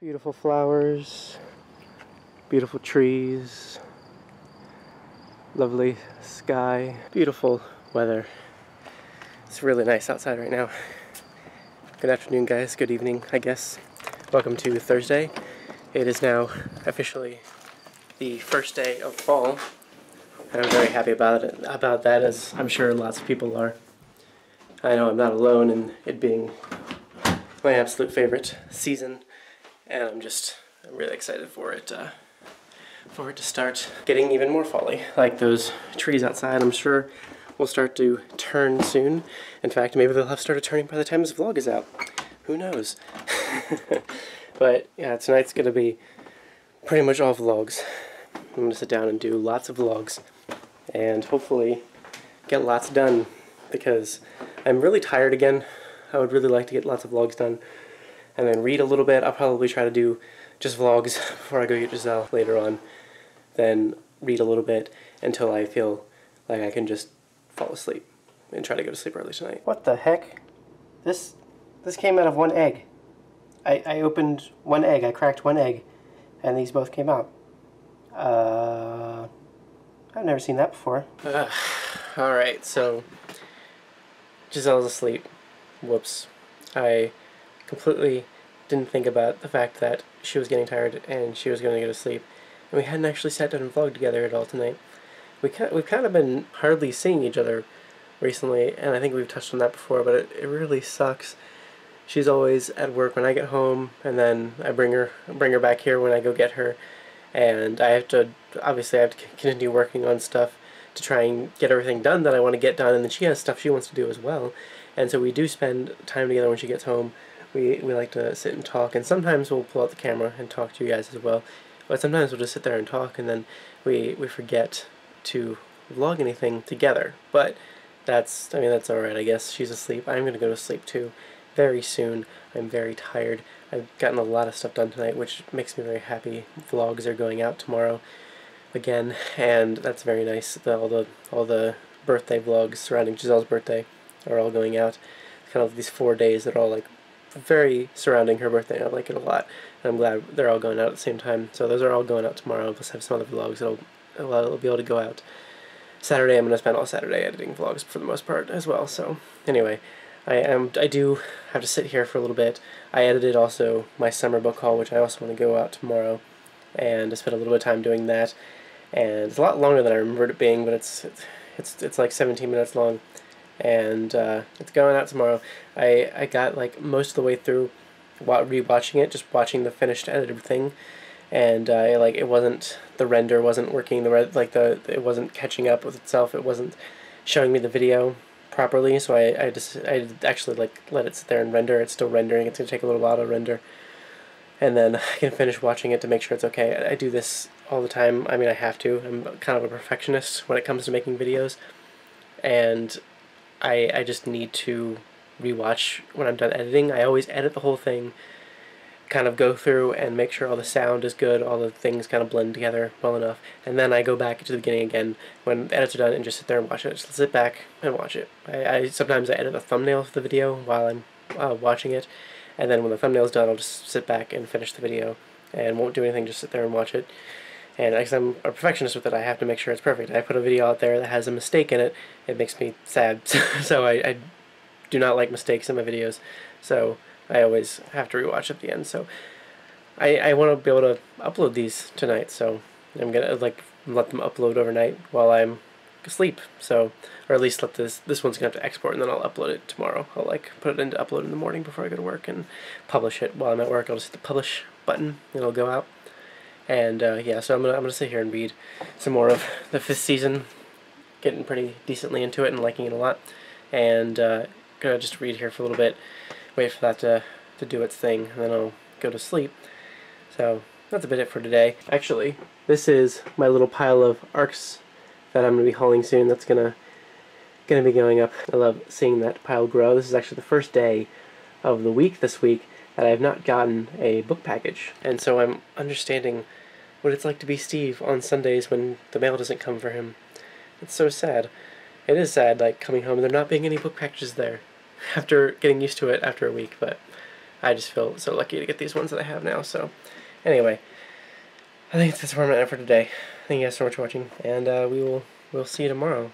Beautiful flowers, beautiful trees, lovely sky, beautiful weather. It's really nice outside right now. Good afternoon, guys. Good evening, I guess. Welcome to Thursday. It is now officially the first day of fall. And I'm very happy about it, about that, as I'm sure lots of people are. I know I'm not alone in it being my absolute favorite season and I'm just I'm really excited for it uh, for it to start getting even more folly. Like those trees outside, I'm sure will start to turn soon. In fact, maybe they'll have started turning by the time this vlog is out. Who knows? but yeah, tonight's gonna be pretty much all vlogs. I'm gonna sit down and do lots of vlogs and hopefully get lots done because I'm really tired again. I would really like to get lots of vlogs done and then read a little bit. I'll probably try to do just vlogs before I go get Giselle later on. Then read a little bit until I feel like I can just fall asleep and try to go to sleep early tonight. What the heck? This this came out of one egg. I, I opened one egg, I cracked one egg, and these both came out. Uh, I've never seen that before. Uh, Alright, so Giselle's asleep. Whoops. I completely didn't think about the fact that she was getting tired and she was going to go to sleep. And we hadn't actually sat down and vlogged together at all tonight. We kind we've kind of been hardly seeing each other recently, and I think we've touched on that before, but it, it really sucks. She's always at work when I get home, and then I bring her bring her back here when I go get her, and I have to obviously I have to continue working on stuff to try and get everything done that I want to get done, and then she has stuff she wants to do as well, and so we do spend time together when she gets home we, we like to sit and talk, and sometimes we'll pull out the camera and talk to you guys as well. But sometimes we'll just sit there and talk, and then we, we forget to vlog anything together. But that's, I mean, that's alright, I guess. She's asleep. I'm going to go to sleep too very soon. I'm very tired. I've gotten a lot of stuff done tonight, which makes me very happy. Vlogs are going out tomorrow again, and that's very nice. The, all the all the birthday vlogs surrounding Giselle's birthday are all going out. It's Kind of these four days that are all like very surrounding her birthday. I like it a lot. And I'm glad they're all going out at the same time. So those are all going out tomorrow. Plus I have some other vlogs that'll, that'll be able to go out. Saturday I'm going to spend all Saturday editing vlogs for the most part as well. So anyway, I am I do have to sit here for a little bit. I edited also my summer book haul, which I also want to go out tomorrow, and I spent a little bit of time doing that. And it's a lot longer than I remembered it being, but it's it's it's like 17 minutes long and uh, it's going out tomorrow. I, I got like most of the way through while rewatching it, just watching the finished edited thing, and uh, like it wasn't the render wasn't working. The red like the it wasn't catching up with itself. It wasn't showing me the video properly. So I I just I actually like let it sit there and render. It's still rendering. It's gonna take a little while to render, and then I can finish watching it to make sure it's okay. I, I do this all the time. I mean I have to. I'm kind of a perfectionist when it comes to making videos, and I, I just need to rewatch when I'm done editing. I always edit the whole thing, kind of go through and make sure all the sound is good, all the things kind of blend together well enough, and then I go back to the beginning again when the edits are done and just sit there and watch it. Just sit back and watch it. I, I sometimes I edit a thumbnail of the video while I'm uh, watching it, and then when the thumbnail's done, I'll just sit back and finish the video and won't do anything, just sit there and watch it. And because I'm a perfectionist with it, I have to make sure it's perfect. I put a video out there that has a mistake in it, it makes me sad. so I, I do not like mistakes in my videos. So I always have to rewatch at the end. So I, I want to be able to upload these tonight. So I'm gonna like let them upload overnight while I'm asleep. So or at least let this this one's gonna have to export and then I'll upload it tomorrow. I'll like put it into upload in the morning before I go to work and publish it while I'm at work. I'll just hit the publish button and it'll go out. And uh, yeah, so I'm gonna I'm gonna sit here and read some more of the fifth season, getting pretty decently into it and liking it a lot. And uh, gonna just read here for a little bit, wait for that to to do its thing, and then I'll go to sleep. So that's a bit it for today. Actually, this is my little pile of ARCs that I'm gonna be hauling soon. That's gonna gonna be going up. I love seeing that pile grow. This is actually the first day of the week this week that I have not gotten a book package, and so I'm understanding what it's like to be Steve on Sundays when the mail doesn't come for him. It's so sad. It is sad, like, coming home and there not being any book packages there. After getting used to it after a week, but I just feel so lucky to get these ones that I have now. So, anyway, I think that's where I'm at for today. Thank you guys so much for watching, and uh, we will we'll see you tomorrow.